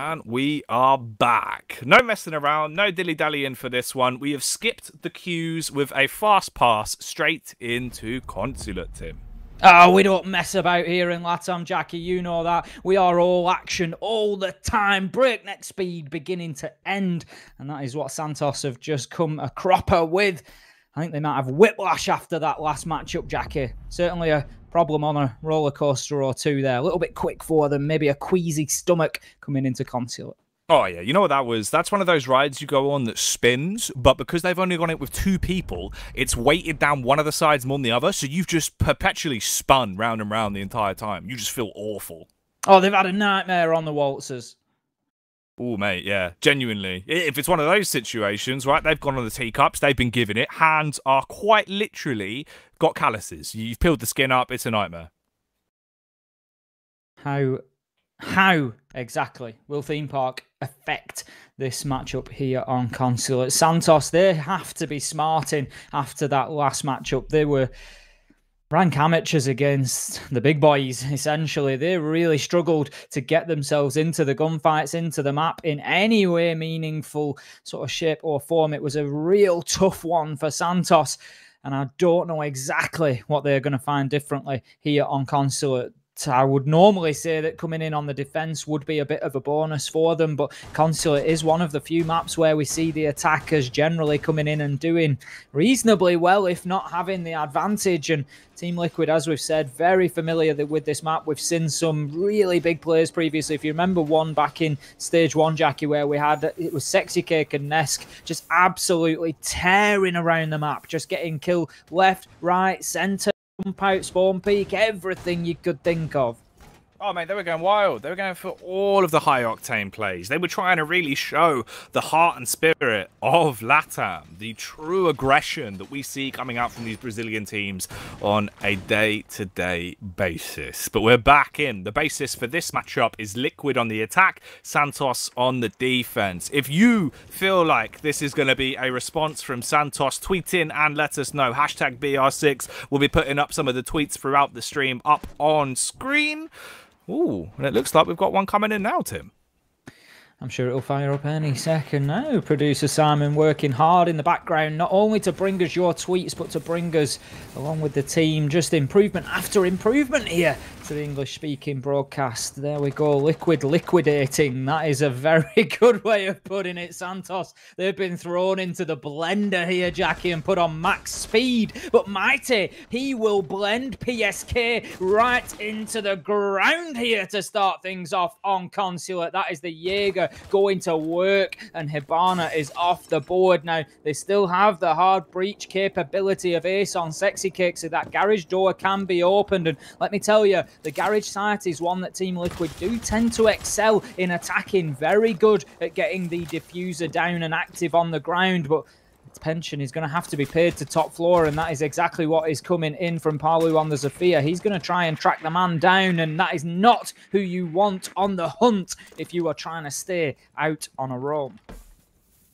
And we are back. No messing around, no dilly dallying for this one. We have skipped the queues with a fast pass straight into Consulate, Tim. Oh, we don't mess about here in Latam, Jackie. You know that. We are all action all the time. Breakneck speed beginning to end. And that is what Santos have just come a cropper with. I think they might have whiplash after that last matchup, Jackie. Certainly a problem on a roller coaster or two there. A little bit quick for them. Maybe a queasy stomach coming into Consulate. Oh yeah, you know what that was? That's one of those rides you go on that spins, but because they've only gone it with two people, it's weighted down one of the sides more than the other, so you've just perpetually spun round and round the entire time. You just feel awful. Oh, they've had a nightmare on the waltzers. Oh, mate, yeah, genuinely. If it's one of those situations, right, they've gone on the teacups, they've been given it, hands are quite literally got calluses. You've peeled the skin up, it's a nightmare. How how exactly will theme park affect this matchup here on consulate santos they have to be smarting after that last matchup they were rank amateurs against the big boys essentially they really struggled to get themselves into the gunfights into the map in any way meaningful sort of shape or form it was a real tough one for santos and I don't know exactly what they're going to find differently here on Consulate. I would normally say that coming in on the defense would be a bit of a bonus for them, but Consulate is one of the few maps where we see the attackers generally coming in and doing reasonably well, if not having the advantage. And Team Liquid, as we've said, very familiar with this map. We've seen some really big players previously. If you remember one back in stage one, Jackie, where we had it was Sexy Cake and Nesk just absolutely tearing around the map, just getting killed left, right, center jump out, spawn peek, everything you could think of. Oh, mate, they were going wild. They were going for all of the high octane plays. They were trying to really show the heart and spirit of LATAM, the true aggression that we see coming out from these Brazilian teams on a day to day basis. But we're back in. The basis for this matchup is Liquid on the attack, Santos on the defense. If you feel like this is going to be a response from Santos, tweet in and let us know. Hashtag BR6. We'll be putting up some of the tweets throughout the stream up on screen. Ooh, and it looks like we've got one coming in now, Tim. I'm sure it'll fire up any second now. Producer Simon working hard in the background, not only to bring us your tweets, but to bring us, along with the team, just improvement after improvement here the English speaking broadcast. There we go, liquid liquidating. That is a very good way of putting it, Santos. They've been thrown into the blender here, Jackie, and put on max speed. But Mighty, he will blend PSK right into the ground here to start things off on Consulate. That is the Jaeger going to work, and Hibana is off the board now. They still have the hard breach capability of Ace on Sexy Cake, so that garage door can be opened. And let me tell you, the garage site is one that Team Liquid do tend to excel in attacking. Very good at getting the diffuser down and active on the ground, but pension is going to have to be paid to top floor, and that is exactly what is coming in from Palu on the Zofia. He's going to try and track the man down, and that is not who you want on the hunt if you are trying to stay out on a roam.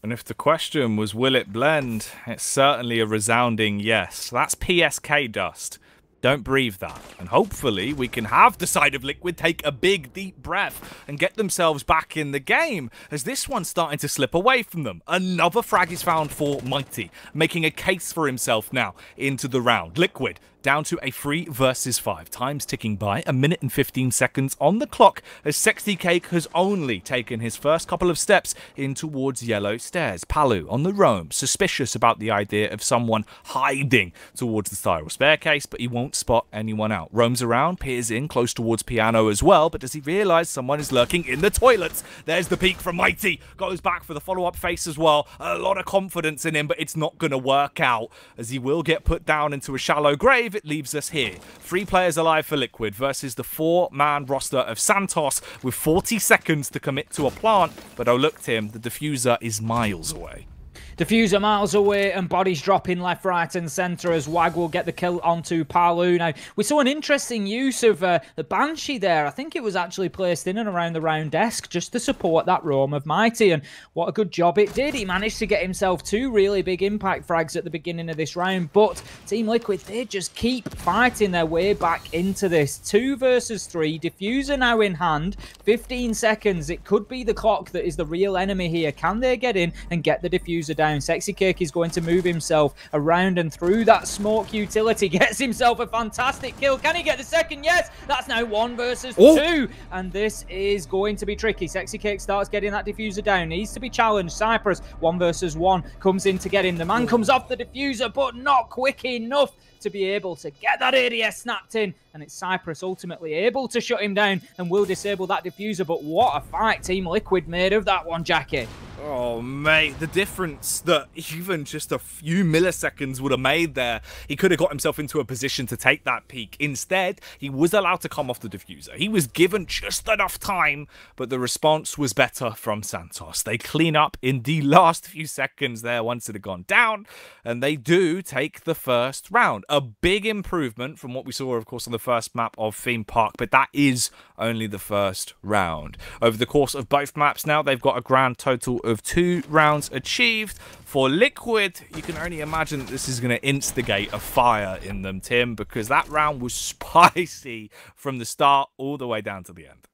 And if the question was, will it blend? It's certainly a resounding yes. That's PSK dust. Don't breathe that. And hopefully we can have the side of Liquid take a big, deep breath and get themselves back in the game, as this one's starting to slip away from them. Another frag is found for Mighty, making a case for himself now into the round. Liquid down to a 3 versus 5. Time's ticking by, a minute and 15 seconds on the clock as Sexy Cake has only taken his first couple of steps in towards yellow stairs. Palu on the roam, suspicious about the idea of someone hiding towards the spiral staircase, but he won't spot anyone out. Roams around, peers in close towards Piano as well, but does he realise someone is lurking in the toilets? There's the peek from Mighty, goes back for the follow-up face as well. A lot of confidence in him, but it's not going to work out as he will get put down into a shallow grave it leaves us here. Three players alive for Liquid versus the four-man roster of Santos with 40 seconds to commit to a plant. But oh, look, Tim, the diffuser is miles away. Diffuser miles away and bodies dropping left, right and centre as Wag will get the kill onto Palu. Now, we saw an interesting use of uh, the Banshee there. I think it was actually placed in and around the round desk just to support that roam of Mighty. And what a good job it did. He managed to get himself two really big impact frags at the beginning of this round. But Team Liquid, they just keep fighting their way back into this. Two versus three. Diffuser now in hand. 15 seconds. It could be the clock that is the real enemy here. Can they get in and get the diffuser down? Sexy Cake is going to move himself around and through that smoke utility. Gets himself a fantastic kill. Can he get the second? Yes. That's now one versus Ooh. two. And this is going to be tricky. Sexy Cake starts getting that diffuser down. Needs to be challenged. Cyprus, one versus one, comes in to get him. The man comes off the diffuser, but not quick enough to be able to get that ADS snapped in. And it's Cyprus ultimately able to shut him down and will disable that diffuser. But what a fight Team Liquid made of that one, Jackie. Oh, mate, the difference that even just a few milliseconds would have made there. He could have got himself into a position to take that peek. Instead, he was allowed to come off the diffuser. He was given just enough time, but the response was better from Santos. They clean up in the last few seconds there once it had gone down, and they do take the first round. A big improvement from what we saw, of course, on the first map of Theme Park, but that is only the first round. Over the course of both maps now, they've got a grand total of two rounds achieved. For Liquid, you can only imagine that this is going to instigate a fire in them, Tim, because that round was spicy from the start all the way down to the end.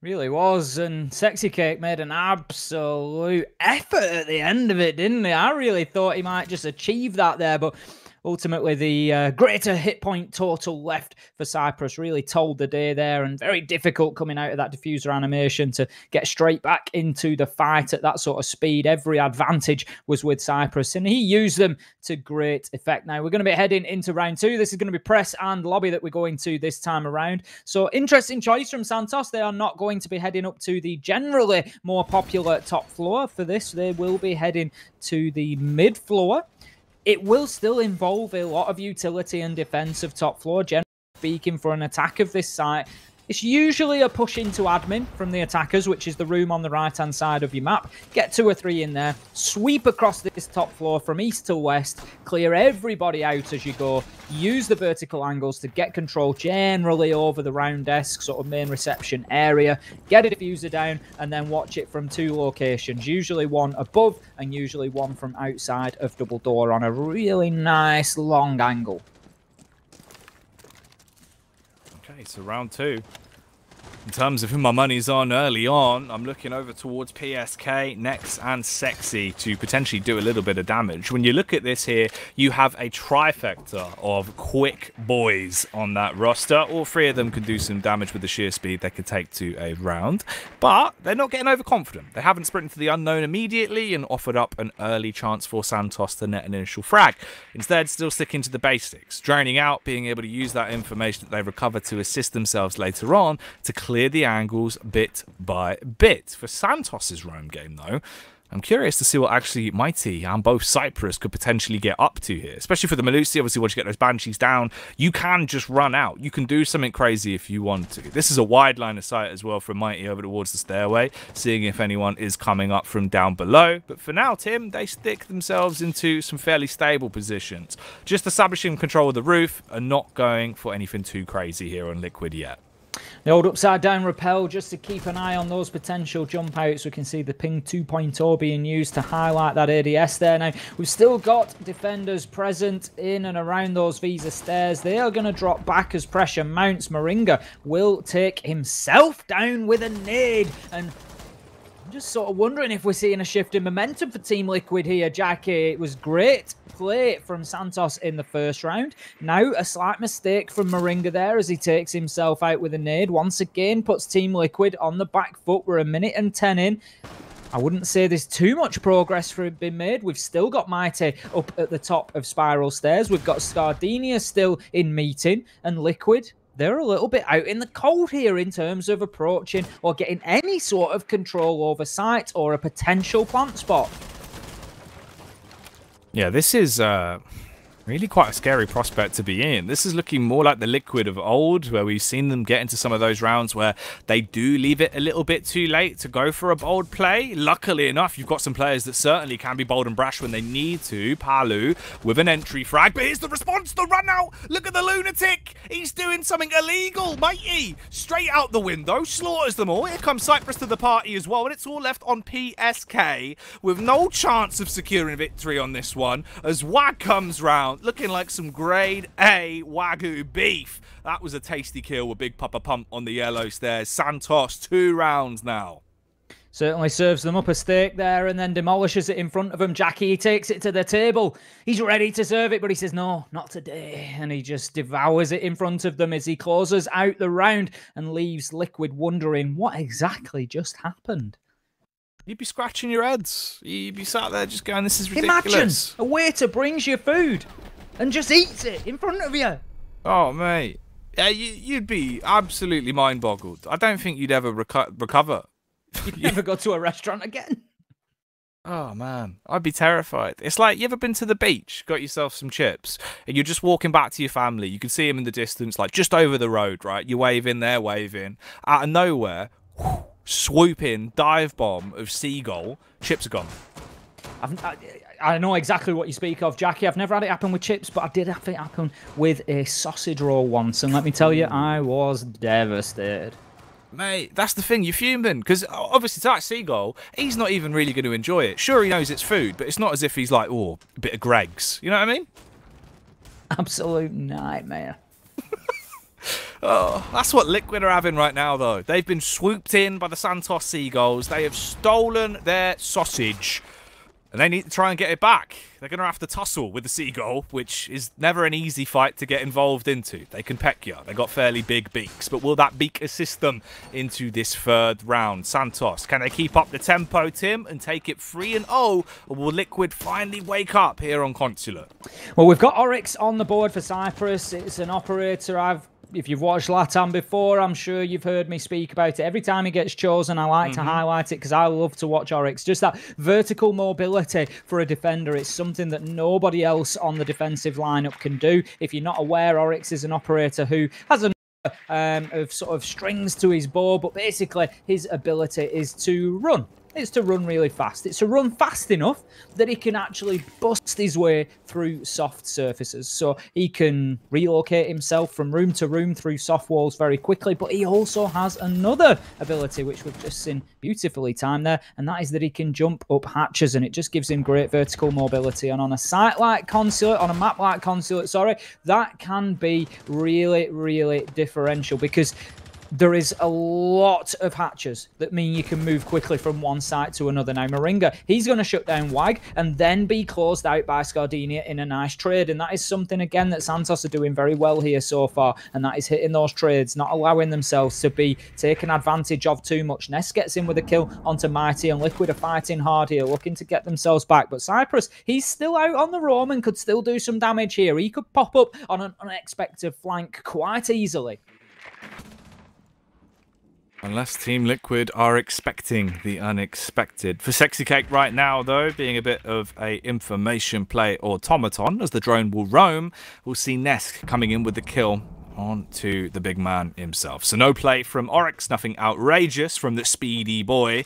Really was, and Sexy Cake made an absolute effort at the end of it, didn't he? I really thought he might just achieve that there, but ultimately the uh, greater hit point total left for Cyprus really told the day there and very difficult coming out of that diffuser animation to get straight back into the fight at that sort of speed. Every advantage was with Cyprus and he used them to great effect. Now we're going to be heading into round two. This is going to be press and lobby that we're going to this time around. So interesting choice from Santos. They are not going to be heading up to the generally more popular top floor for this. They will be heading to the mid floor it will still involve a lot of utility and defense of top floor, generally speaking, for an attack of this site. It's usually a push into admin from the attackers, which is the room on the right-hand side of your map. Get two or three in there, sweep across this top floor from east to west, clear everybody out as you go, use the vertical angles to get control generally over the round desk, sort of main reception area, get a diffuser down, and then watch it from two locations, usually one above and usually one from outside of double door on a really nice long angle. So round two. In terms of who my money's on early on, I'm looking over towards PSK, Nesk, and Sexy to potentially do a little bit of damage. When you look at this here, you have a trifecta of quick boys on that roster. All three of them can do some damage with the sheer speed they could take to a round, but they're not getting overconfident. They haven't sprinted to the unknown immediately and offered up an early chance for Santos to net an initial frag. Instead, still sticking to the basics, drowning out, being able to use that information that they recover to assist themselves later on to clear the angles bit by bit. For Santos's Rome game, though, I'm curious to see what actually Mighty and both Cyprus could potentially get up to here. Especially for the Melusi, obviously, once you get those Banshees down, you can just run out. You can do something crazy if you want to. This is a wide line of sight as well from Mighty over towards the stairway, seeing if anyone is coming up from down below. But for now, Tim, they stick themselves into some fairly stable positions. Just establishing control of the roof and not going for anything too crazy here on Liquid yet. The old upside down rappel just to keep an eye on those potential jump outs. We can see the ping 2.0 being used to highlight that ADS there. Now, we've still got defenders present in and around those Visa stairs. They are going to drop back as pressure mounts. Moringa will take himself down with a nade and I'm just sort of wondering if we're seeing a shift in momentum for Team Liquid here, Jackie. It was great play from Santos in the first round. Now, a slight mistake from Moringa there as he takes himself out with a nade. Once again, puts Team Liquid on the back foot. We're a minute and 10 in. I wouldn't say there's too much progress for been made. We've still got Mighty up at the top of Spiral Stairs. We've got Scardinia still in meeting and Liquid they're a little bit out in the cold here in terms of approaching or getting any sort of control over site or a potential plant spot. Yeah, this is uh, Really quite a scary prospect to be in. This is looking more like the Liquid of old, where we've seen them get into some of those rounds where they do leave it a little bit too late to go for a bold play. Luckily enough, you've got some players that certainly can be bold and brash when they need to. Palu with an entry frag, but here's the response, the run out. Look at the lunatic. He's doing something illegal, matey. Straight out the window, slaughters them all. Here comes Cyprus to the party as well, and it's all left on PSK with no chance of securing victory on this one as WAG comes round looking like some grade A Wagyu beef. That was a tasty kill with Big Papa Pump on the yellow stairs. Santos, two rounds now. Certainly serves them up a steak there and then demolishes it in front of him. Jackie takes it to the table. He's ready to serve it, but he says, no, not today. And he just devours it in front of them as he closes out the round and leaves Liquid wondering what exactly just happened. You'd be scratching your heads. You'd be sat there just going, this is ridiculous. Imagine a waiter brings you food and just eats it in front of you. Oh, mate. Yeah, you, would be absolutely mind boggled. I don't think you'd ever reco recover. You'd never go to a restaurant again. Oh man, I'd be terrified. It's like you ever been to the beach, got yourself some chips, and you're just walking back to your family. You can see them in the distance, like just over the road, right? You wave in, they're waving. Out of nowhere, whoosh, swoop in, dive bomb of seagull, chips are gone. I've, I, I know exactly what you speak of, Jackie. I've never had it happen with chips, but I did have it happen with a sausage roll once, and let me tell you, I was devastated. Mate, that's the thing, you're fuming. Because obviously, that seagull, he's not even really going to enjoy it. Sure, he knows it's food, but it's not as if he's like, oh, a bit of Greggs. You know what I mean? Absolute nightmare. oh, that's what Liquid are having right now, though. They've been swooped in by the Santos Seagulls. They have stolen their sausage. And they need to try and get it back. They're going to have to tussle with the seagull, which is never an easy fight to get involved into. They can peck you. They got fairly big beaks. But will that beak assist them into this third round? Santos, can they keep up the tempo, Tim, and take it 3 and 0? Or will Liquid finally wake up here on Consulate? Well, we've got Oryx on the board for Cyprus. It's an operator I've if you've watched Latam before, I'm sure you've heard me speak about it. Every time he gets chosen, I like mm-hmm. to highlight it because I love to watch Oryx. Just that vertical mobility for a defender, it's something that nobody else on the defensive lineup can do. If you're not aware, Oryx is an operator who has a um, of sort of strings to his bow, but basically his ability is to run is to run really fast. It's to run fast enough that he can actually bust his way through soft surfaces. So he can relocate himself from room to room through soft walls very quickly. But he also has another ability, which we've just seen beautifully timed there, and that is that he can jump up hatches, and it just gives him great vertical mobility. And on a site like Consulate, on a map like Consulate, sorry, that can be really, really differential because there is a lot of hatches that mean you can move quickly from one site to another. Now, Moringa, he's going to shut down WAG and then be closed out by Scardenia in a nice trade. And that is something, again, that Santos are doing very well here so far. And that is hitting those trades, not allowing themselves to be taken advantage of too much. Nesk gets in with a kill onto Mighty and Liquid are fighting hard here, looking to get themselves back. But Cyprus, he's still out on the roam and could still do some damage here. He could pop up on an unexpected flank quite easily. Unless Team Liquid are expecting the unexpected. For Sexy Cake right now, though, being a bit of a information play automaton, as the drone will roam, we'll see Nesk coming in with the kill onto the big man himself. So no play from Oryx, nothing outrageous from the speedy boy,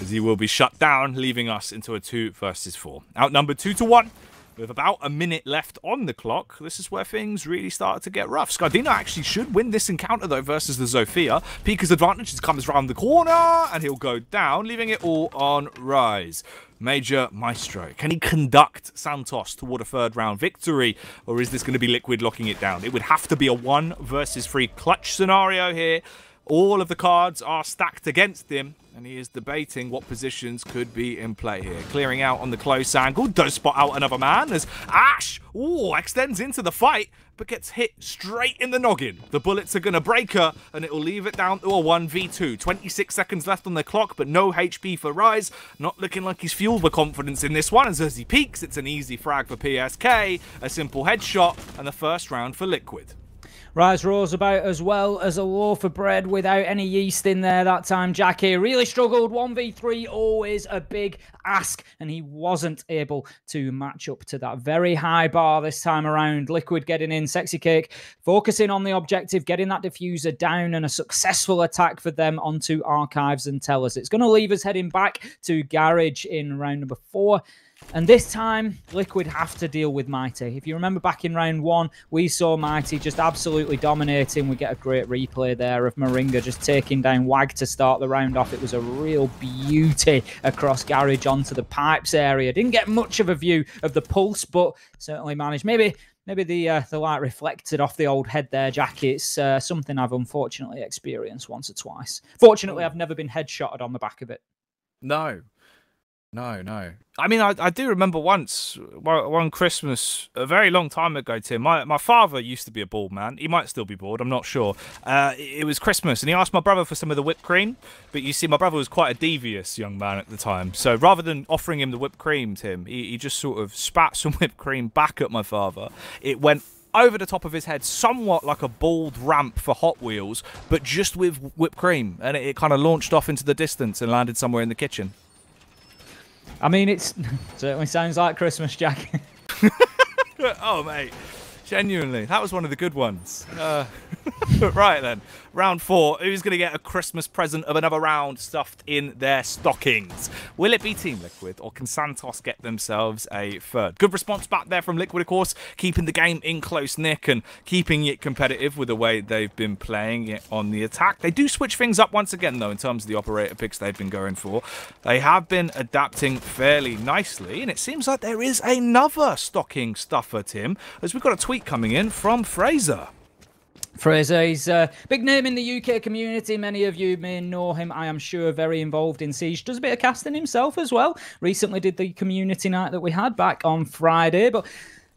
as he will be shut down, leaving us into a 2 versus 4. Outnumbered 2 to 1. With about a minute left on the clock, this is where things really start to get rough. Scardina actually should win this encounter, though, versus the Zofia. Pika's advantage comes around the corner, and he'll go down, leaving it all on Rise. Major Maestro. Can he conduct Santos toward a third round victory, or is this going to be Liquid locking it down? It would have to be a one versus three clutch scenario here. All of the cards are stacked against him, and he is debating what positions could be in play here. Clearing out on the close angle, does spot out another man as Ash ooh, extends into the fight, but gets hit straight in the noggin. The bullets are going to break her, and it will leave it down to a 1v2. 26 seconds left on the clock, but no HP for Rise. Not looking like he's fueled with confidence in this one, as as he peeks, it's an easy frag for PSK, a simple headshot, and the first round for Liquid. Rise rolls about as well as a loaf of bread without any yeast in there that time. Jackie really struggled. 1v3, always a big ask, and he wasn't able to match up to that very high bar this time around. Liquid getting in, Sexy Cake focusing on the objective, getting that diffuser down, and a successful attack for them onto Archives and Tellers. It's going to leave us heading back to Garage in round number four. And this time, Liquid have to deal with Mighty. If you remember back in round one, we saw Mighty just absolutely dominating. We get a great replay there of Moringa just taking down Wag to start the round off. It was a real beauty across Garage onto the pipes area. Didn't get much of a view of the pulse, but certainly managed. Maybe maybe the uh, the light reflected off the old head there, Jackie. It's uh, something I've unfortunately experienced once or twice. Fortunately, I've never been headshotted on the back of it. No, no, no. I mean, I, I do remember once, one Christmas, a very long time ago, Tim. My, my father used to be a bald man. He might still be bald, I'm not sure. Uh, it was Christmas, and he asked my brother for some of the whipped cream. But you see, my brother was quite a devious young man at the time. So rather than offering him the whipped cream, Tim, he, he just sort of spat some whipped cream back at my father. It went over the top of his head, somewhat like a bald ramp for Hot Wheels, but just with whipped cream. And it, it kind of launched off into the distance and landed somewhere in the kitchen. I mean, it's certainly sounds like Christmas, Jack. oh, mate. Genuinely, that was one of the good ones. Uh, right then, round four. Who's going to get a Christmas present of another round stuffed in their stockings? Will it be Team Liquid or can Santos get themselves a third? Good response back there from Liquid, of course, keeping the game in close nick and keeping it competitive with the way they've been playing it on the attack. They do switch things up once again, though, in terms of the operator picks they've been going for. They have been adapting fairly nicely, and it seems like there is another stocking stuffer, Tim, as we've got a tweet coming in from Fraser. Fraser, he's a uh, big name in the UK community. Many of you may know him, I am sure, very involved in Siege. Does a bit of casting himself as well. Recently did the community night that we had back on Friday. But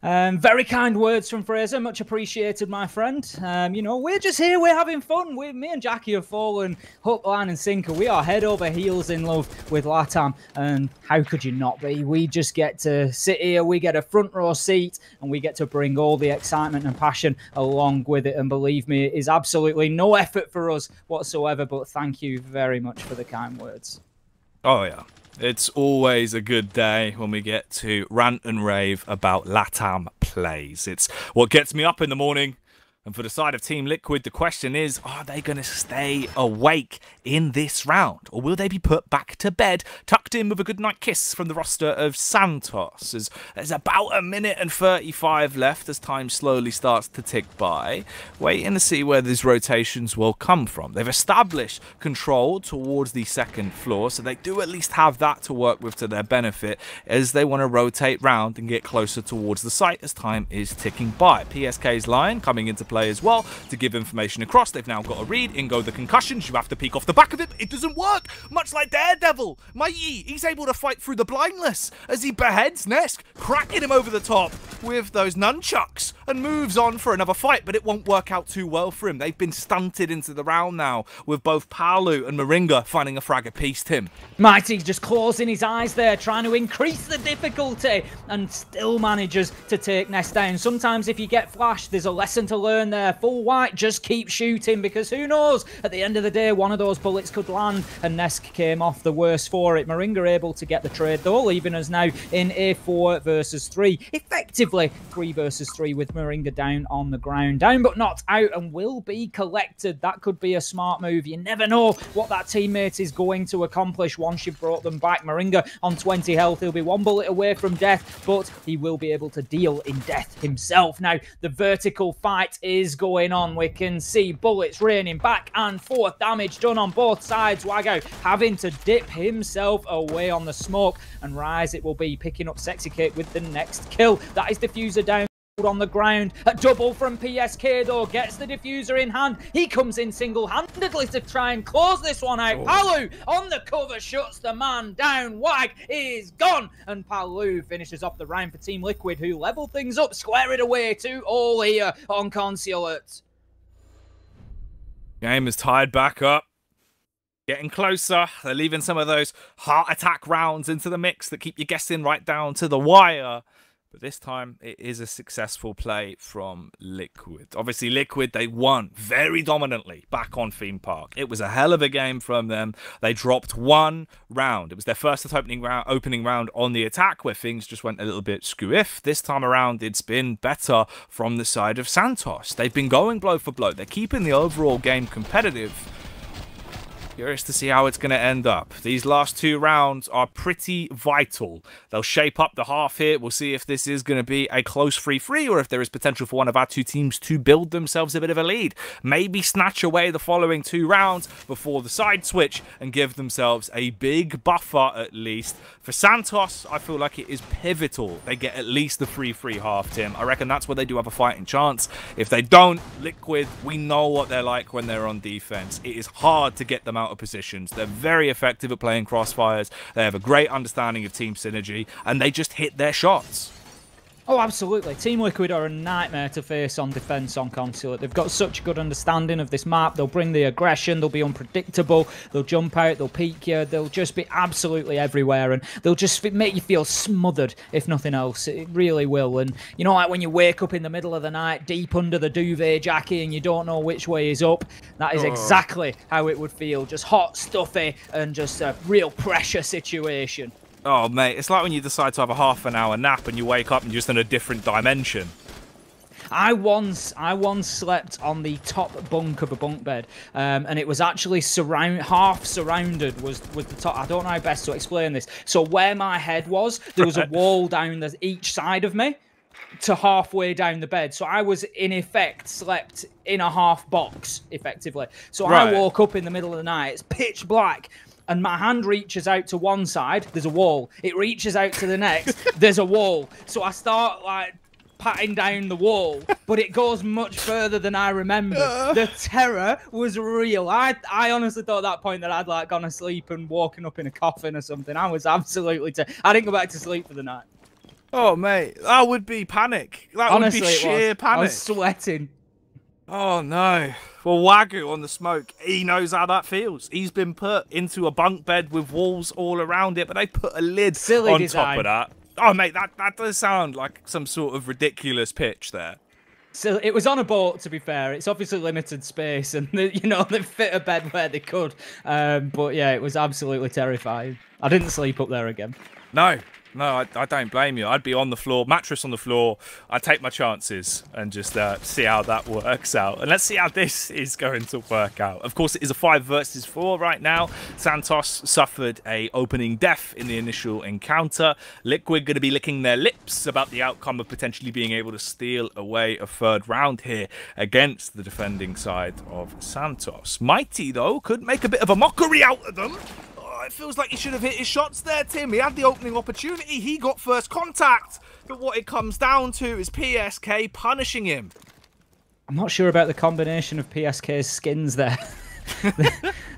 um, very kind words from Fraser, much appreciated, my friend. Um, you know, we're just here, we're having fun. We, me and Jackie have fallen hook, line, and sinker. We are head over heels in love with Latam, and how could you not be? We just get to sit here, we get a front row seat, and we get to bring all the excitement and passion along with it. And believe me, it is absolutely no effort for us whatsoever. But thank you very much for the kind words. Oh yeah, it's always a good day when we get to rant and rave about Latam plays. It's what gets me up in the morning and for the side of Team Liquid, the question is are they going to stay awake in this round? Or will they be put back to bed, tucked in with a goodnight kiss from the roster of Santos? As there's about a minute and 35 left as time slowly starts to tick by, waiting to see where these rotations will come from. They've established control towards the second floor, so they do at least have that to work with to their benefit as they want to rotate round and get closer towards the site as time is ticking by. PSK's line coming into play as well to give information across. They've now got a read. In go the concussions. You have to peek off the back of it. It doesn't work. Much like Daredevil. Mighty, he's able to fight through the blindness as he beheads Nesk, cracking him over the top with those nunchucks and moves on for another fight, but it won't work out too well for him. They've been stunted into the round now with both Palu and Moringa finding a frag apiece, Tim. Mighty just closing his eyes there, trying to increase the difficulty and still manages to take Nesk down. Sometimes if you get flashed, there's a lesson to learn there. Uh, full white, just keep shooting because who knows? At the end of the day, one of those bullets could land and Nesk came off the worst for it. Moringa able to get the trade though, leaving us now in a 4 versus 3. Effectively 3 versus 3 with Moringa down on the ground. Down but not out and will be collected. That could be a smart move. You never know what that teammate is going to accomplish once you've brought them back. Moringa on 20 health. He'll be one bullet away from death, but he will be able to deal in death himself. Now, the vertical fight is is going on. We can see bullets raining back and forth. Damage done on both sides. Wago having to dip himself away on the smoke. And Rise, it will be picking up Sexy Cake with the next kill. That is the Diffuser down on the ground. A double from PSK though gets the diffuser in hand. He comes in single-handedly to try and close this one out. Oh. Palu on the cover shuts the man down. Wag is gone. And Palu finishes off the round for Team Liquid who level things up, square it away to all here on Consulate. Game is tied back up. Getting closer. They're leaving some of those heart attack rounds into the mix that keep you guessing right down to the wire. But this time it is a successful play from Liquid. Obviously, Liquid, they won very dominantly back on Theme Park. It was a hell of a game from them. They dropped one round. It was their first opening round, opening round on the attack where things just went a little bit screwiff. This time around, it's been better from the side of Santos. They've been going blow for blow. They're keeping the overall game competitive Curious to see how it's going to end up. These last two rounds are pretty vital. They'll shape up the half here. We'll see if this is going to be a close 3-3 or if there is potential for one of our two teams to build themselves a bit of a lead. Maybe snatch away the following two rounds before the side switch and give themselves a big buffer at least. For Santos, I feel like it is pivotal. They get at least the 3-3 half, Tim. I reckon that's where they do have a fighting chance. If they don't, Liquid, we know what they're like when they're on defense. It is hard to get them out of positions. They're very effective at playing crossfires. They have a great understanding of team synergy, and they just hit their shots. Oh, absolutely. Team Liquid are a nightmare to face on defence on Consulate. They've got such a good understanding of this map. They'll bring the aggression. They'll be unpredictable. They'll jump out. They'll peek you. They'll just be absolutely everywhere. And they'll just make you feel smothered, if nothing else. It really will. And you know, like when you wake up in the middle of the night, deep under the duvet, Jackie, and you don't know which way is up, that is oh. exactly how it would feel. Just hot, stuffy, and just a real pressure situation. Oh, mate, it's like when you decide to have a half an hour nap and you wake up and you're just in a different dimension. I once I once slept on the top bunk of a bunk bed, um, and it was actually surround half surrounded was was the top. I don't know how best to explain this. So where my head was, there was a wall down the, each side of me to halfway down the bed. So I was in effect slept in a half box effectively. So right. I woke up in the middle of the night. It's pitch black and my hand reaches out to one side, there's a wall. It reaches out to the next, there's a wall. So I start like patting down the wall, but it goes much further than I remember. the terror was real. I I honestly thought at that point that I'd like gone asleep and woken up in a coffin or something. I was absolutely. Ter- I didn't go back to sleep for the night. Oh mate, that would be panic. That honestly, would be sheer panic. I was sweating. Oh no. Well, Wagyu on the smoke, he knows how that feels. He's been put into a bunk bed with walls all around it, but they put a lid Silly on design. top of that. Oh, mate, that, that does sound like some sort of ridiculous pitch there. So it was on a boat, to be fair. It's obviously limited space, and you know they fit a bed where they could. Um, but yeah, it was absolutely terrifying. I didn't sleep up there again. No, no, I, I, don't blame you. I'd be on the floor, mattress on the floor. I'd take my chances and just uh, see how that works out. And let's see how this is going to work out. Of course, it is a five versus four right now. Santos suffered a opening death in the initial encounter. Liquid going to be licking their lips about the outcome of potentially being able to steal away a third round here against the defending side of Santos. Mighty, though, could make a bit of a mockery out of them it feels like he should have hit his shots there, Tim. He had the opening opportunity. He got first contact. But what it comes down to is PSK punishing him. I'm not sure about the combination of PSK's skins there.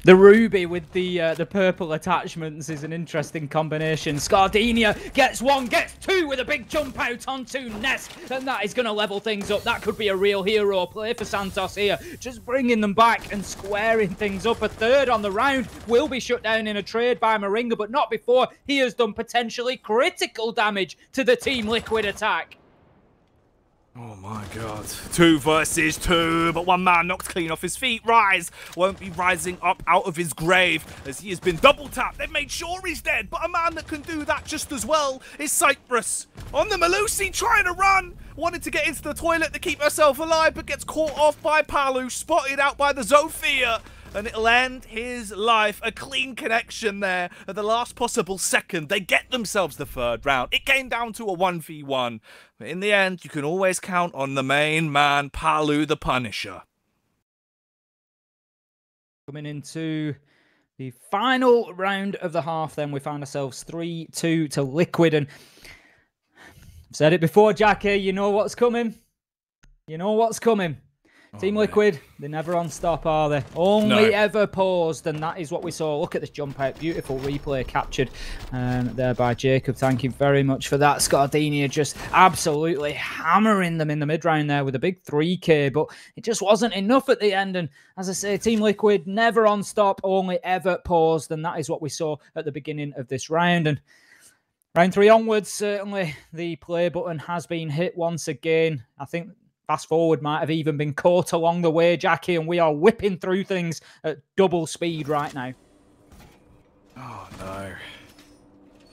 the, ruby with the uh, the purple attachments is an interesting combination. Scardinia gets one, gets two with a big jump out onto Nesk, and that is going to level things up. That could be a real hero play for Santos here. Just bringing them back and squaring things up. A third on the round will be shut down in a trade by Moringa, but not before he has done potentially critical damage to the Team Liquid attack. Oh my god. Two versus two, but one man knocked clean off his feet. Rise won't be rising up out of his grave as he has been double tapped. They've made sure he's dead, but a man that can do that just as well is Cyprus. On the Melusi trying to run. Wanted to get into the toilet to keep herself alive, but gets caught off by Palu, spotted out by the Zofia and it'll end his life. A clean connection there at the last possible second. They get themselves the third round. It came down to a 1v1. But in the end, you can always count on the main man, Palu the Punisher. Coming into the final round of the half, then we find ourselves 3 2 to Liquid. And I've said it before, Jackie, you know what's coming. You know what's coming. Team Liquid, they're never on stop, are they? Only no. ever paused, and that is what we saw. Look at this jump out. Beautiful replay captured um, there by Jacob. Thank you very much for that. Scardenia just absolutely hammering them in the mid round there with a big 3K, but it just wasn't enough at the end. And as I say, Team Liquid never on stop, only ever paused, and that is what we saw at the beginning of this round. And Round three onwards, certainly the play button has been hit once again. I think fast forward might have even been caught along the way, Jackie, and we are whipping through things at double speed right now. Oh no.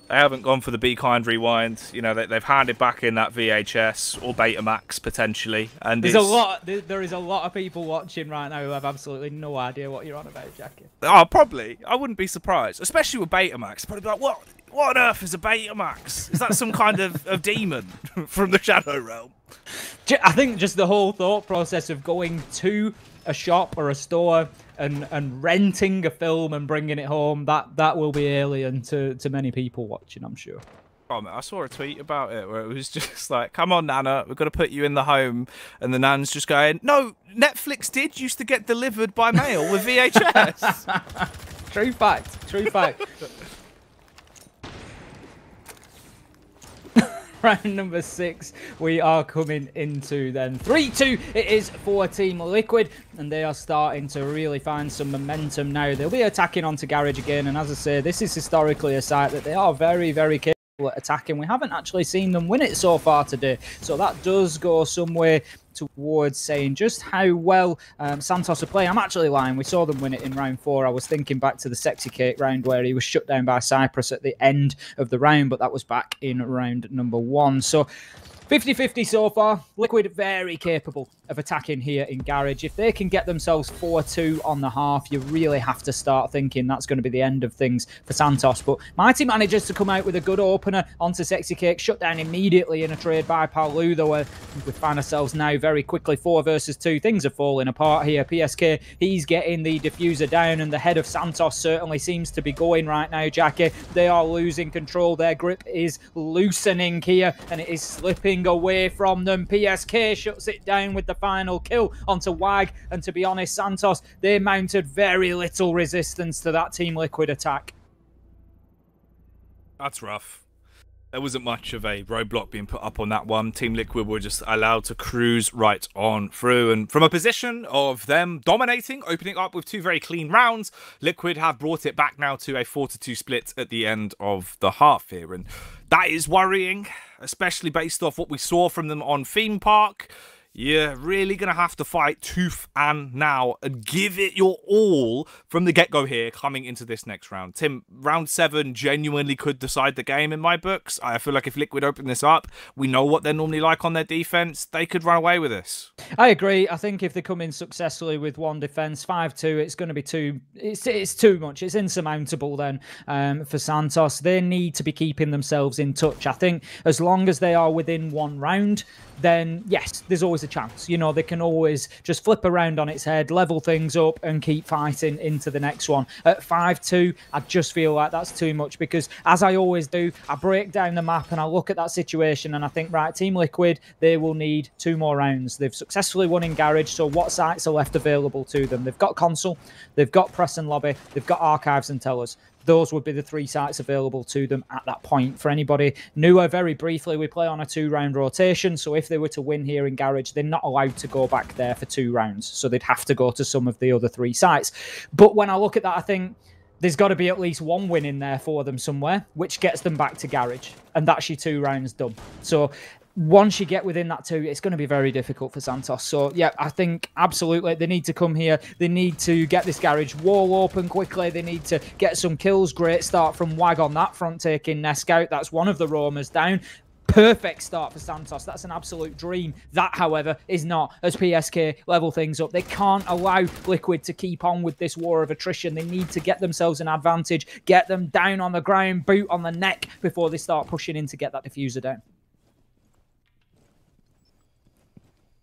They haven't gone for the Be Kind rewind. You know, they, have handed back in that VHS or Betamax potentially. And there's a lot. There is a lot of people watching right now who have absolutely no idea what you're on about, Jackie. Oh, probably. I wouldn't be surprised, especially with Betamax. Probably like, what? What on earth is a Betamax? Is that some kind of, of demon from the Shadow Realm? I think just the whole thought process of going to a shop or a store and and renting a film and bringing it home that that will be alien to to many people watching i'm sure Oh, man, I saw a tweet about it where it was just like, "Come on, Nana, we're gonna put you in the home," and the nan's just going, "No, Netflix did used to get delivered by mail with VHS." true fact. True fact. round number six we are coming into then 3-2 it is for team liquid and they are starting to really find some momentum now. They'll be attacking onto garage again and as i say this is historically a site that they are very very capable at attacking. We haven't actually seen them win it so far today so that does go some way towards saying just how well um, Santos are playing. I'm actually lying. We saw them win it in round four. I was thinking back to the Sexy Cake round where he was shut down by Cyprus at the end of the round, but that was back in round number one. So 50-50 so far. Liquid very capable of attacking here in Garage. If they can get themselves 4-2 on the half, you really have to start thinking that's going to be the end of things for Santos. But Mighty manages to come out with a good opener onto Sexy Cake, shut down immediately in a trade by Palu, though uh, we find ourselves now very quickly 4 versus 2. Things are falling apart here. PSK, he's getting the diffuser down, and the head of Santos certainly seems to be going right now, Jackie. They are losing control. Their grip is loosening here, and it is slipping away from them. PSK shuts it down with the final kill onto Wag. And to be honest, Santos, they mounted very little resistance to that Team Liquid attack. That's rough. There wasn't much of a roadblock being put up on that one. Team Liquid were just allowed to cruise right on through. And from a position of them dominating, opening up with two very clean rounds, Liquid have brought it back now to a 4 to 2 split at the end of the half here. And that is worrying, especially based off what we saw from them on Theme Park you're really going to have to fight tooth and now and give it your all from the get go here coming into this next round. Tim, round seven genuinely could decide the game in my books. I feel like if Liquid open this up, we know what they're normally like on their defense. They could run away with this. I agree. I think if they come in successfully with one defense, 5 2, it's going to be too, it's, it's too much. It's insurmountable then um, for Santos. They need to be keeping themselves in touch. I think as long as they are within one round, then yes, there's always a chance. You know, they can always just flip around on its head, level things up, and keep fighting into the next one. At 5 2, I just feel like that's too much because, as I always do, I break down the map and I look at that situation and I think, right, Team Liquid, they will need two more rounds. They've successfully won in Garage, so what sites are left available to them? They've got Console, they've got Press and Lobby, they've got Archives and Tellers those would be the three sites available to them at that point. For anybody newer, uh, very briefly, we play on a two round rotation. So if they were to win here in Garage, they're not allowed to go back there for two rounds. So they'd have to go to some of the other three sites. But when I look at that, I think there's got to be at least one win in there for them somewhere, which gets them back to Garage. And that's your two rounds done. So once you get within that two, it's going to be very difficult for Santos. So, yeah, I think absolutely they need to come here. They need to get this garage wall open quickly. They need to get some kills. Great start from Wag on that front, taking Nesk out. That's one of the roamers down. Perfect start for Santos. That's an absolute dream. That, however, is not as PSK level things up. They can't allow Liquid to keep on with this war of attrition. They need to get themselves an advantage, get them down on the ground, boot on the neck before they start pushing in to get that diffuser down.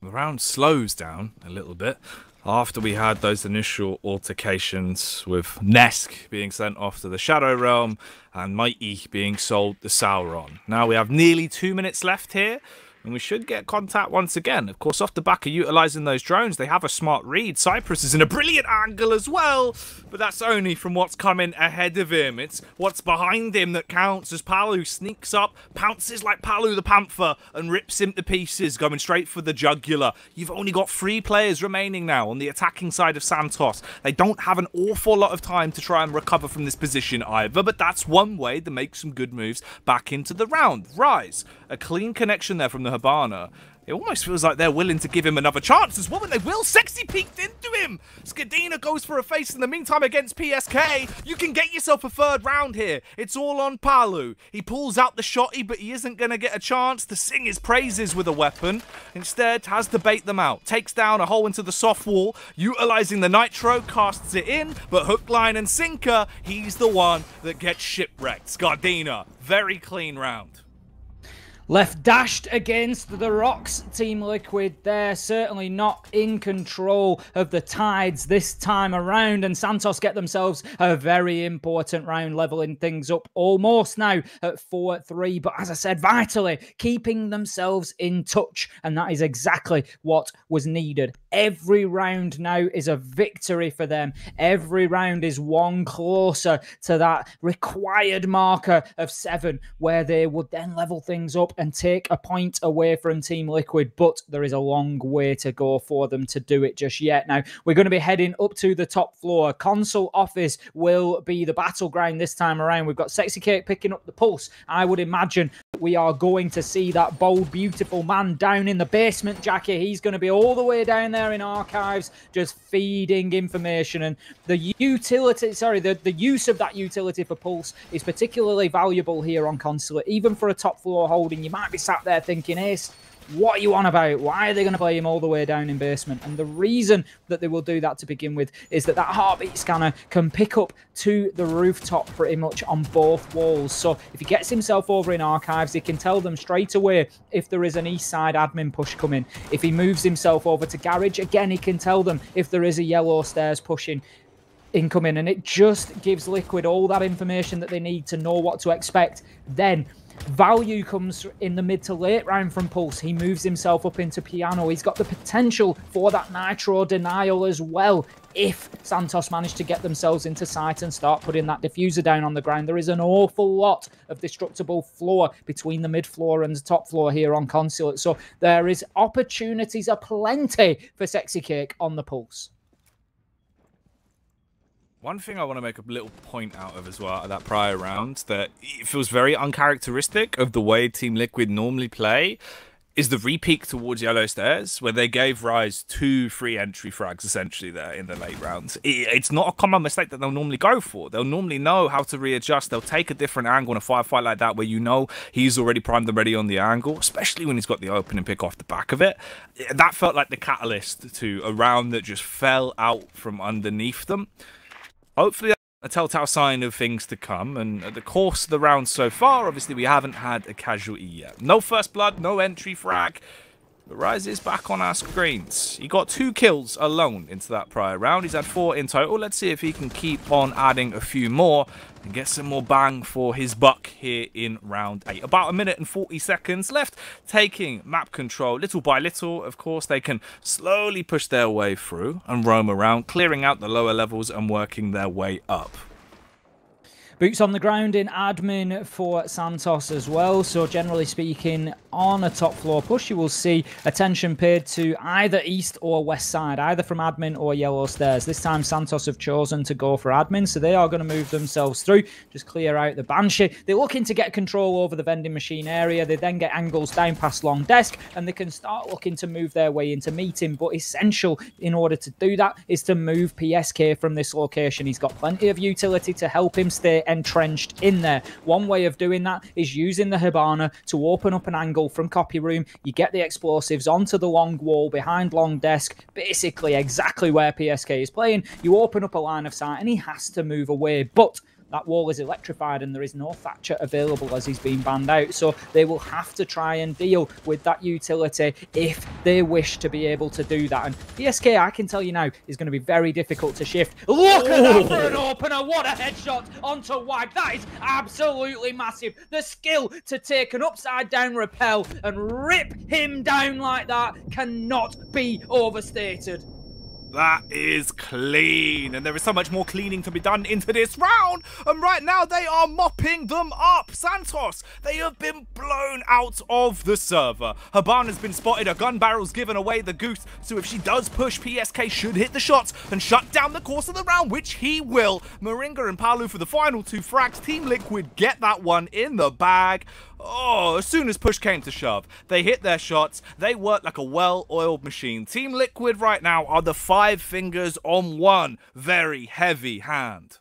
The round slows down a little bit after we had those initial altercations with Nesk being sent off to the Shadow Realm and Mighty being sold to Sauron. Now we have nearly two minutes left here and we should get contact once again. Of course, off the back of utilising those drones, they have a smart read. Cyprus is in a brilliant angle as well, but that's only from what's coming ahead of him. It's what's behind him that counts as Palu sneaks up, pounces like Palu the Panther, and rips him to pieces, going straight for the jugular. You've only got three players remaining now on the attacking side of Santos. They don't have an awful lot of time to try and recover from this position either, but that's one way to make some good moves back into the round. Rise, a clean connection there from the Hibana. It almost feels like they're willing to give him another chance as well, and they will. Sexy peeked into him. Skadina goes for a face in the meantime against PSK. You can get yourself a third round here. It's all on Palu. He pulls out the shotty, but he isn't going to get a chance to sing his praises with a weapon. Instead, has to bait them out. Takes down a hole into the soft wall, utilizing the nitro, casts it in, but hook, line, and sinker, he's the one that gets shipwrecked. Skardina, very clean round. Left dashed against the rocks, Team Liquid. They're certainly not in control of the tides this time around, and Santos get themselves a very important round, leveling things up almost now at 4 3. But as I said, vitally keeping themselves in touch, and that is exactly what was needed. Every round now is a victory for them. Every round is one closer to that required marker of seven, where they would then level things up and take a point away from Team Liquid, but there is a long way to go for them to do it just yet. Now, we're going to be heading up to the top floor. Console office will be the battleground this time around. We've got Sexy Cake picking up the pulse. I would imagine we are going to see that bold, beautiful man down in the basement, Jackie. He's going to be all the way down there in archives, just feeding information. And the utility, sorry, the, the use of that utility for Pulse is particularly valuable here on Consulate. Even for a top floor holding, you might be sat there thinking, Ace, what are you on about? Why are they going to play him all the way down in basement? And the reason that they will do that to begin with is that that heartbeat scanner can pick up to the rooftop pretty much on both walls. So if he gets himself over in archives, he can tell them straight away if there is an east side admin push coming. If he moves himself over to garage, again, he can tell them if there is a yellow stairs pushing incoming and it just gives liquid all that information that they need to know what to expect then Value comes in the mid to late round from Pulse. He moves himself up into Piano. He's got the potential for that Nitro denial as well if Santos manage to get themselves into site and start putting that diffuser down on the ground. There is an awful lot of destructible floor between the mid floor and the top floor here on Consulate. So there is opportunities aplenty for Sexy Cake on the Pulse. One thing I want to make a little point out of as well at that prior round that it feels very uncharacteristic of the way Team Liquid normally play is the repeat towards Yellow Stairs, where they gave Rise to free entry frags essentially there in the late rounds. It's not a common mistake that they'll normally go for. They'll normally know how to readjust. They'll take a different angle in a firefight like that, where you know he's already primed and ready on the angle, especially when he's got the opening pick off the back of it. That felt like the catalyst to a round that just fell out from underneath them hopefully a telltale sign of things to come. And at the course of the round so far, obviously we haven't had a casualty yet. No first blood, no entry frag. But Rise is back on our screens. He got two kills alone into that prior round. He's had four in total. Let's see if he can keep on adding a few more and get some more bang for his buck here in round 8. About a minute and 40 seconds left, taking map control little by little. Of course, they can slowly push their way through and roam around, clearing out the lower levels and working their way up. Boots on the ground in admin for Santos as well. So generally speaking, on a top floor push, you will see attention paid to either east or west side, either from admin or yellow stairs. This time Santos have chosen to go for admin, so they are going to move themselves through, just clear out the Banshee. They're looking to get control over the vending machine area. They then get angles down past long desk, and they can start looking to move their way into meeting. But essential in order to do that is to move PSK from this location. He's got plenty of utility to help him stay entrenched in there. One way of doing that is using the Hibana to open up an angle from copy room. You get the explosives onto the long wall behind long desk, basically exactly where PSK is playing. You open up a line of sight and he has to move away. But that wall is electrified and there is no Thatcher available as he's being banned out. So they will have to try and deal with that utility if they wish to be able to do that. And PSK, I can tell you now, is going to be very difficult to shift. Look at that for an opener. What a headshot onto Wag. That is absolutely massive. The skill to take an upside down rappel and rip him down like that cannot be overstated. That is clean, and there is so much more cleaning to be done into this round. And right now, they are mopping them up. Santos, they have been blown out of the server. Hibana's been spotted, a gun barrel's given away the goose. So if she does push, PSK should hit the shots and shut down the course of the round, which he will. Muringa and Paluh for the final two frags. Team Liquid get that one in the bag. Oh, as soon as push came to shove, they hit their shots. They work like a well-oiled machine. Team Liquid right now are the five fingers on one very heavy hand.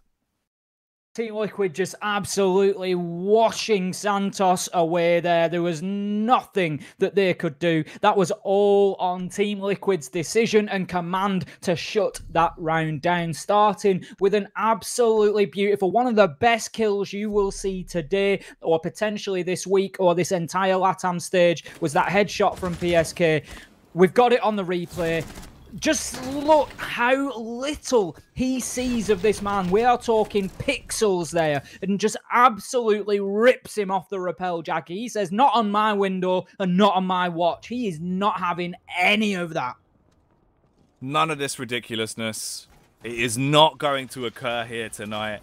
Team Liquid just absolutely washing Santos away there. There was nothing that they could do. That was all on Team Liquid's decision and command to shut that round down, starting with an absolutely beautiful, one of the best kills you will see today or potentially this week or this entire LATAM stage was that headshot from PSK. We've got it on the replay. Just look how little he sees of this man. We are talking pixels there and just absolutely rips him off the rappel jacket. He says, not on my window and not on my watch. He is not having any of that. None of this ridiculousness. It is not going to occur here tonight.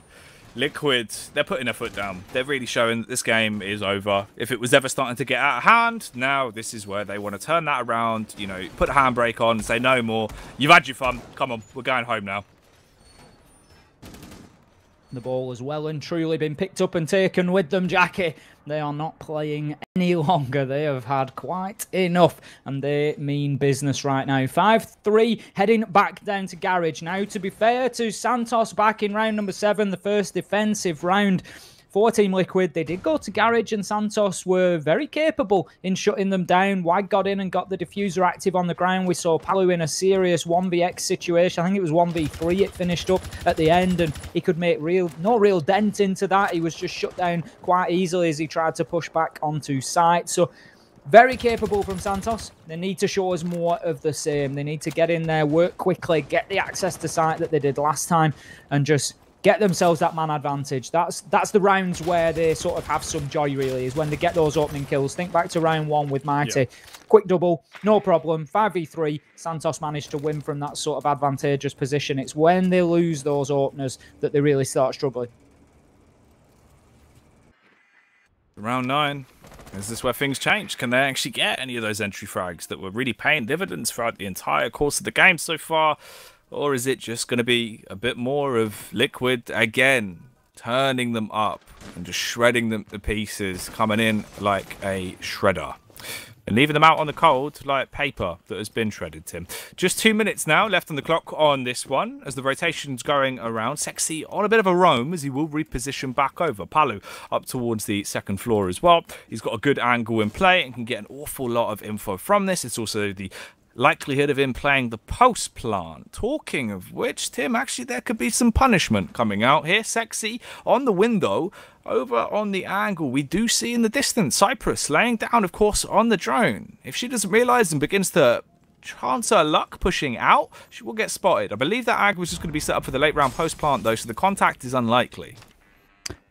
Liquid, they're putting their foot down. They're really showing that this game is over. If it was ever starting to get out of hand, now this is where they want to turn that around, you know, put a handbrake on say no more. You've had your fun. Come on, we're going home now. The ball has well and truly been picked up and taken with them, Jackie. They are not playing any longer. They have had quite enough and they mean business right now. 5-3 heading back down to Garage. Now, to be fair to Santos back in round number 7, the first defensive round, for Team Liquid, they did go to Garage and Santos were very capable in shutting them down. Wag got in and got the diffuser active on the ground. We saw Paluh in a serious 1vx situation. I think it was 1v3 it finished up at the end and he could make real no real dent into that. He was just shut down quite easily as he tried to push back onto site. So very capable from Santos. They need to show us more of the same. They need to get in there, work quickly, get the access to site that they did last time, and just get themselves that man advantage. That's that's the rounds where they sort of have some joy, really, is when they get those opening kills. Think back to round one with Mighty. Yeah. Quick double, no problem. 5v3, Santos managed to win from that sort of advantageous position. It's when they lose those openers that they really start struggling. Round nine. Is this where things change? Can they actually get any of those entry frags that were really paying dividends throughout the entire course of the game so far? Or is it just going to be a bit more of liquid again, turning them up and just shredding them to pieces, coming in like a shredder? And leaving them out on the cold like paper that has been shredded, Tim. Just two minutes now left on the clock on this one as the rotation's going around. Sexy on a bit of a roam as he will reposition back over. Paluh up towards the second floor as well. He's got a good angle in play and can get an awful lot of info from this. It's also the likelihood of him playing the post plant. Talking of which, Tim, actually, there could be some punishment coming out here. Sexy on the window. Over on the angle, we do see in the distance Cyprus laying down, of course, on the drone. If she doesn't realise and begins to chance her luck pushing out, she will get spotted. I believe that ag was just going to be set up for the late round post plant, though, so the contact is unlikely.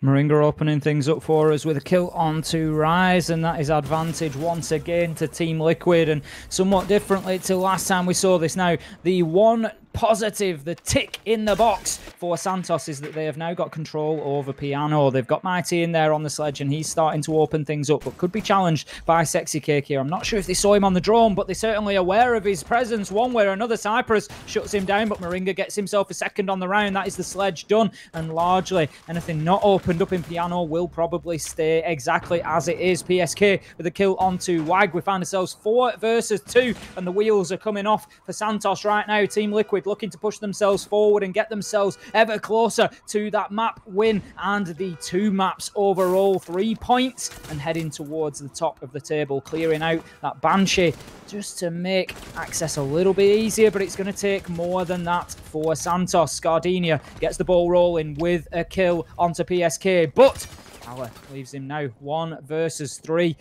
Muringa opening things up for us with a kill on to Rise, and that is advantage once again to Team Liquid, and somewhat differently to last time we saw this now. The one positive, the tick in the box for Santos is that they have now got control over Piano. They've got Mighty in there on the sledge and he's starting to open things up, but could be challenged by Sexy Cake here. I'm not sure if they saw him on the drone, but they're certainly aware of his presence. One way or another, Cyprus shuts him down, but Muringa gets himself a second on the round. That is the sledge done, and largely anything not opened up in Piano will probably stay exactly as it is. PSK with a kill onto Wag. We find ourselves four versus two, and the wheels are coming off for Santos right now. Team Liquid Looking to push themselves forward and get themselves ever closer to that map win and the two maps overall. Three points and heading towards the top of the table, clearing out that Banshee just to make access a little bit easier, but it's going to take more than that for Santos. Gardenia gets the ball rolling with a kill onto PSK, but Power leaves him now one versus three.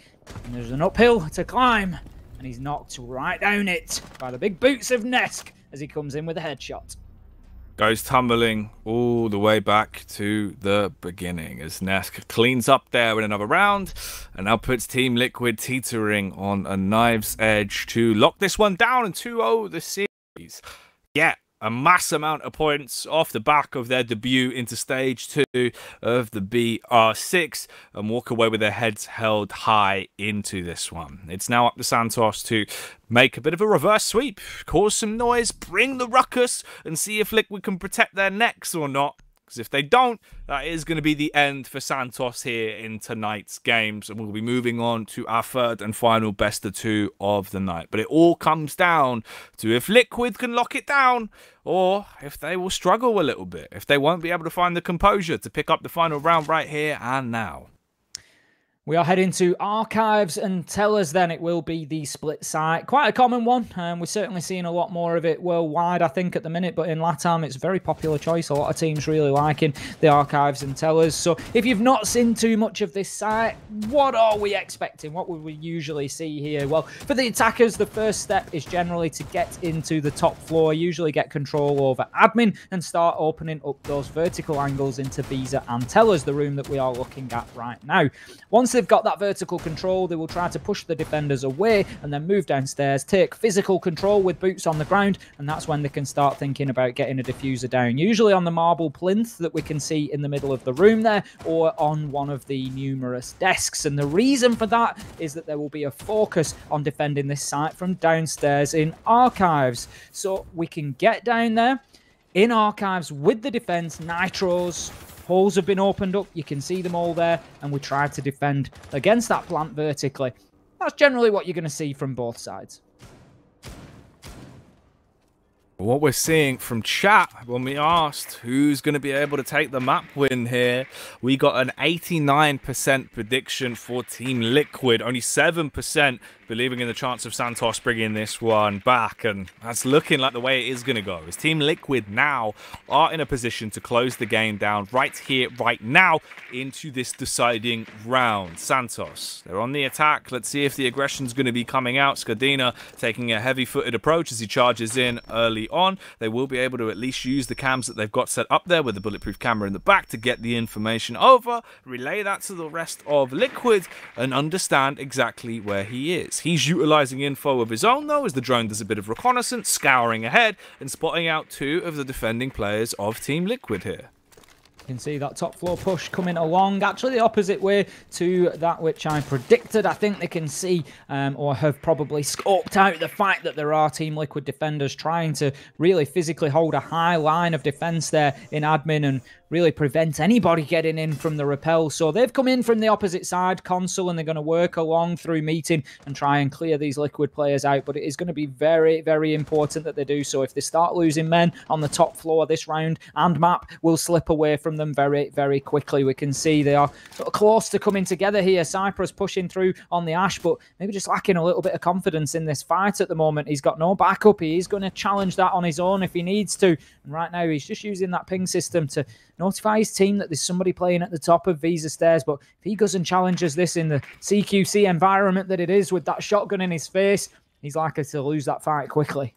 And there's an uphill to climb, and he's knocked right down it by the big boots of Nesk as he comes in with a headshot. Goes tumbling all the way back to the beginning as Nesk cleans up there in another round and now puts Team Liquid teetering on a knife's edge to lock this one down and 2-0 the series. Yeah, a mass amount of points off the back of their debut into stage two of the BR6 and walk away with their heads held high into this one. It's now up to Santos to make a bit of a reverse sweep, cause some noise, bring the ruckus, and see if Liquid can protect their necks or not. Because if they don't, that is going to be the end for Santos here in tonight's games. And we'll be moving on to our third and final best of two of the night. But it all comes down to if Liquid can lock it down or if they will struggle a little bit. If they won't be able to find the composure to pick up the final round right here and now. We are heading to archives and Tellers then it will be the split site. Quite a common one, and we're certainly seeing a lot more of it worldwide, I think, at the minute. But in LATAM, it's a very popular choice. A lot of teams really liking the archives and Tellers. So if you've not seen too much of this site, what are we expecting? What would we usually see here? Well, for the attackers, the first step is generally to get into the top floor, usually get control over admin and start opening up those vertical angles into Visa and Tellers, the room that we are looking at right now. Once they've got that vertical control, they will try to push the defenders away and then move downstairs, take physical control with boots on the ground, and that's when they can start thinking about getting a diffuser down. Usually on the marble plinth that we can see in the middle of the room there, or on one of the numerous desks. And the reason for that is that there will be a focus on defending this site from downstairs in archives. So we can get down there in archives with the defense, nitros, Holes have been opened up. You can see them all there. And we tried to defend against that plant vertically. That's generally what you're going to see from both sides. What we're seeing from chat when we asked who's going to be able to take the map win here, we got an 89% prediction for Team Liquid, only 7% believing in the chance of Santos bringing this one back, and that's looking like the way it is going to go. As Team Liquid now are in a position to close the game down right here, right now, into this deciding round. Santos, they're on the attack. Let's see if the aggression's going to be coming out. Skadina taking a heavy-footed approach as he charges in early on. They will be able to at least use the cams that they've got set up there with the bulletproof camera in the back to get the information over, relay that to the rest of Liquid, and understand exactly where he is. He's utilising info of his own, though, as the drone does a bit of reconnaissance, scouring ahead, and spotting out two of the defending players of Team Liquid here. You can see that top floor push coming along, actually the opposite way to that which I predicted. I think they can see um, or have probably scoped out the fact that there are Team Liquid defenders trying to really physically hold a high line of defence there in admin and really prevent anybody getting in from the rappel. So they've come in from the opposite side, console, and they're going to work along through meeting and try and clear these liquid players out. But it is going to be very, very important that they do so. If they start losing men on the top floor this round, and map will slip away from them very, very quickly. We can see they are sort of close to coming together here. Cyprus pushing through on the Ash, but maybe just lacking a little bit of confidence in this fight at the moment. He's got no backup. He is going to challenge that on his own if he needs to. And right now, he's just using that ping system to notify his team that there's somebody playing at the top of Visa stairs. But if he goes and challenges this in the CQC environment that it is with that shotgun in his face, he's likely to lose that fight quickly.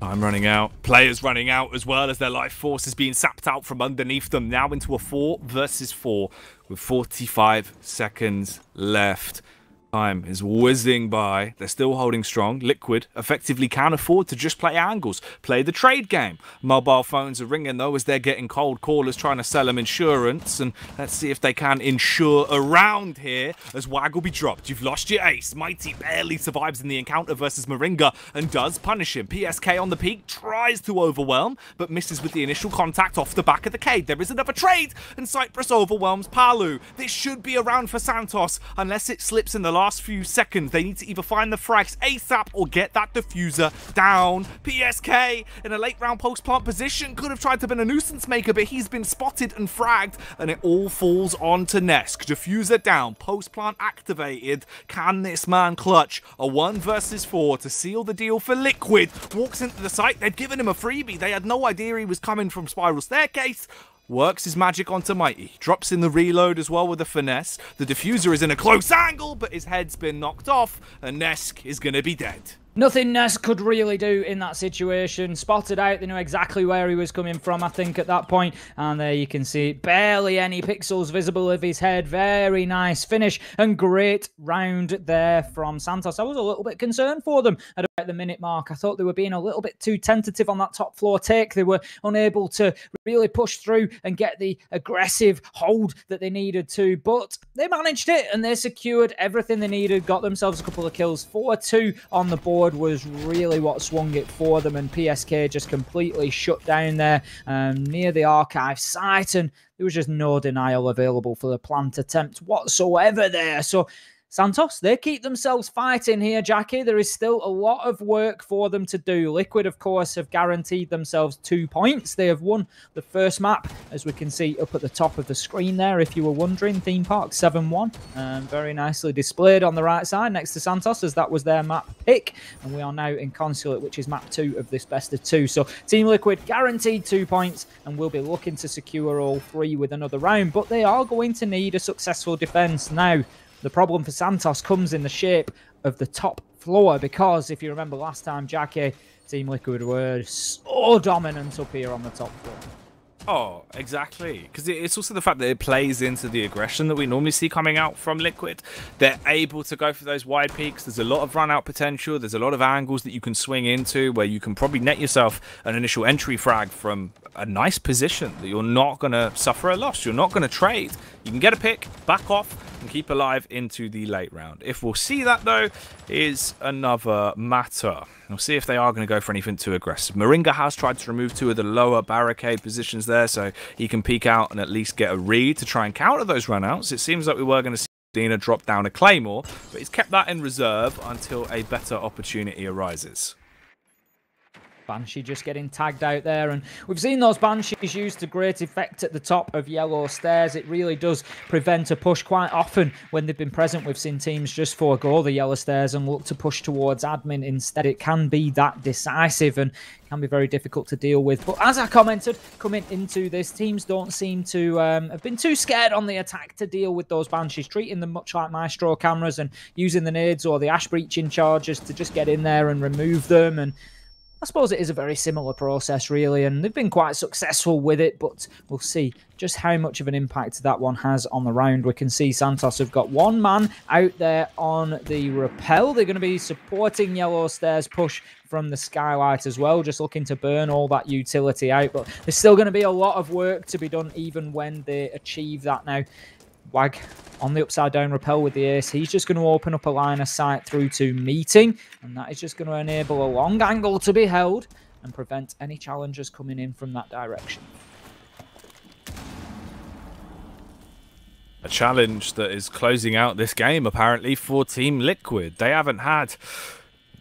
I'm running out. Players running out as well as their life force is being sapped out from underneath them. Now into a 4 versus 4 with 45 seconds left. Time is whizzing by. They're still holding strong. Liquid effectively can afford to just play angles, play the trade game. Mobile phones are ringing though as they're getting cold callers trying to sell them insurance. And let's see if they can insure around here as Waggle be dropped. You've lost your ace. Mighty barely survives in the encounter versus Muringa and does punish him. PSK on the peek tries to overwhelm but misses with the initial contact off the back of the cave. There is another trade and Cyprus overwhelms Paluh. This should be around for Santos unless it slips in the last last few seconds. They need to either find the frags ASAP or get that diffuser down. PSK in a late round post plant position could have tried to be a nuisance maker, but he's been spotted and fragged, and it all falls onto Nesk. Defuser down, post plant activated. Can this man clutch a one versus four to seal the deal for Liquid? Walks into the site. They've given him a freebie. They had no idea he was coming from Spiral Staircase works his magic onto Mighty, drops in the reload as well with a finesse. The diffuser is in a close angle, but his head's been knocked off, and Nesk is going to be dead. Nothing Nesk could really do in that situation. Spotted out, they knew exactly where he was coming from, I think, at that point. And there you can see barely any pixels visible of his head. Very nice finish and great round there from Santos. I was a little bit concerned for them at about the minute mark. I thought they were being a little bit too tentative on that top floor take. They were unable to really push through and get the aggressive hold that they needed to. But they managed it and they secured everything they needed, got themselves a couple of kills. 4-2 on the board was really what swung it for them, and PSK just completely shut down there um, near the archive site, and there was just no denial available for the plant attempt whatsoever there. So Santos, they keep themselves fighting here, Jackie. There is still a lot of work for them to do. Liquid, of course, have guaranteed themselves two points. They have won the first map, as we can see up at the top of the screen there, if you were wondering. Theme Park 7-1. Um, very nicely displayed on the right side next to Santos, as that was their map pick. And we are now in Consulate, which is map two of this best of two. So Team Liquid guaranteed two points and will be looking to secure all three with another round. But they are going to need a successful defence. Now, the problem for Santos comes in the shape of the top floor because if you remember last time, Jackie, Team Liquid were so dominant up here on the top floor. Oh, exactly. Because it's also the fact that it plays into the aggression that we normally see coming out from Liquid. They're able to go for those wide peeks. There's a lot of run out potential. There's a lot of angles that you can swing into where you can probably net yourself an initial entry frag from a nice position that you're not going to suffer a loss. You're not going to trade. You can get a pick, back off, keep alive into the late round. If we'll see that, though, is another matter. We'll see if they are going to go for anything too aggressive. Muringa has tried to remove two of the lower barricade positions there, so he can peek out and at least get a read to try and counter those runouts. It seems like we were going to see Dina drop down a Claymore, but he's kept that in reserve until a better opportunity arises. Banshee just getting tagged out there. And we've seen those Banshees used to great effect at the top of yellow stairs. It really does prevent a push quite often when they've been present. We've seen teams just forego the yellow stairs and look to push towards admin instead. It can be that decisive and can be very difficult to deal with. But as I commented, coming into this, teams don't seem to um, have been too scared on the attack to deal with those Banshees, treating them much like Maestro cameras and using the nades or the Ash Breaching charges to just get in there and remove them. And I suppose it is a very similar process, really, and they've been quite successful with it, but we'll see just how much of an impact that one has on the round. We can see Santos have got one man out there on the rappel. They're going to be supporting Yellow Stairs push from the skylight as well, just looking to burn all that utility out, but there's still going to be a lot of work to be done even when they achieve that now. Wag on the upside down rappel with the ace. He's just going to open up a line of sight through to meeting, and that is just going to enable a long angle to be held and prevent any challengers coming in from that direction. A challenge that is closing out this game, apparently, for Team Liquid. They haven't had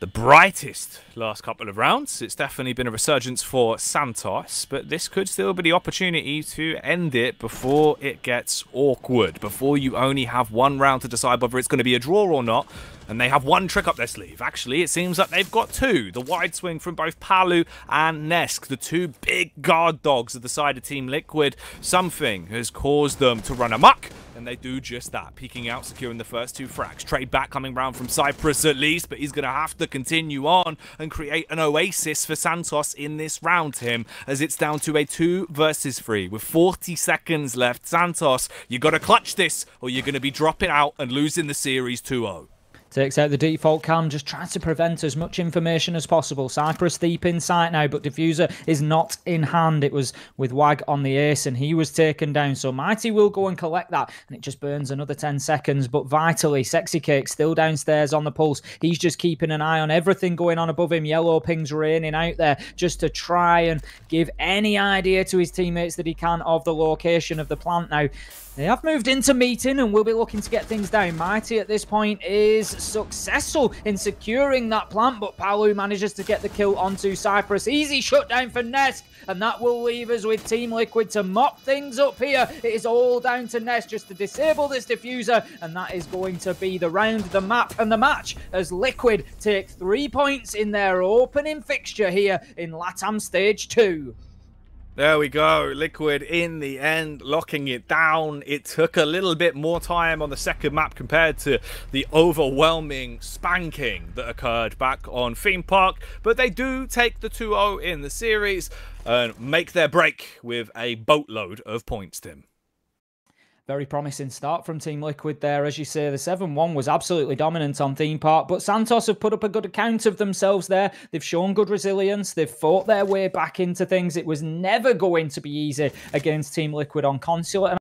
the brightest last couple of rounds. It's definitely been a resurgence for Santos, but this could still be the opportunity to end it before it gets awkward, before you only have one round to decide whether it's going to be a draw or not, and they have one trick up their sleeve. Actually, it seems like they've got two. The wide swing from both Paluh and Nesk, the two big guard dogs of the side of Team Liquid. Something has caused them to run amok, and they do just that, peeking out, securing the first two frags. Trade back coming round from Cyprus at least, but he's going to have to continue on and create an oasis for Santos in this round, Tim, as it's down to a two versus three with 40 seconds left. Santos, you got to clutch this or you're going to be dropping out and losing the series 2-0. Takes out the default cam, just tries to prevent as much information as possible. Cyprus deep in site now, but Diffuser is not in hand. It was with Wag on the ace, and he was taken down. So Mighty will go and collect that, and it just burns another 10 seconds. But vitally, Sexy Cake still downstairs on the pulse. He's just keeping an eye on everything going on above him. Yellow pings raining out there just to try and give any idea to his teammates that he can of the location of the plant. Now, They have moved into meeting and will be looking to get things down. Mighty at this point is successful in securing that plant, but Paluh manages to get the kill onto Cyprus. Easy shutdown for Nesk, and that will leave us with Team Liquid to mop things up here. It is all down to Nesk just to disable this diffuser, and that is going to be the round, the map, and the match as Liquid take three points in their opening fixture here in LATAM Stage 2. There we go. Liquid in the end, locking it down. It took a little bit more time on the second map compared to the overwhelming spanking that occurred back on Theme Park. But they do take the 2-0 in the series and make their break with a boatload of points, Tim. Very promising start from Team Liquid there. As you say, the 7-1 was absolutely dominant on Theme Park, but Santos have put up a good account of themselves there. They've shown good resilience. They've fought their way back into things. It was never going to be easy against Team Liquid on Consulate.